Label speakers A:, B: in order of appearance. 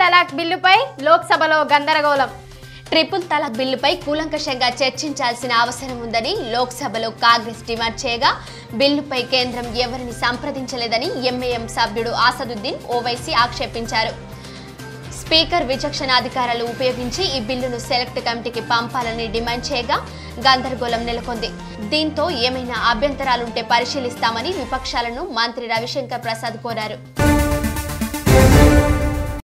A: తలాక్ బిల్లుపై లోక్సభలో గందరగోళం.
B: ట్రిపుల్ తలాక్ బిల్లుపై కూలంకషంగా చర్చించాల్సిన అవసరం ఉందని లోక్సభలో కాంగ్రెస్ డిమాండ్ చేయగా బిల్లుపై కేంద్రం ఎవరిని సంప్రదించలేదని ఎంఏఎం సభ్యుడు ఆసదుద్దీన్ ఓవైసీ ఆక్షేపించారు. స్పీకర్ విచక్షణాధికారాలు ఉపయోగించి ఈ బిల్లును సెలెక్ట్ కమిటీకి పంపాలని డిమాండ్ చేయగా గందరగోళం నెలకొంది. దీంతో ఏమైనా అభ్యంతరాలుంటే పరిశీలిస్తామని విపక్షాలను మంత్రి రవిశంకర్ ప్రసాద్ కోరారు.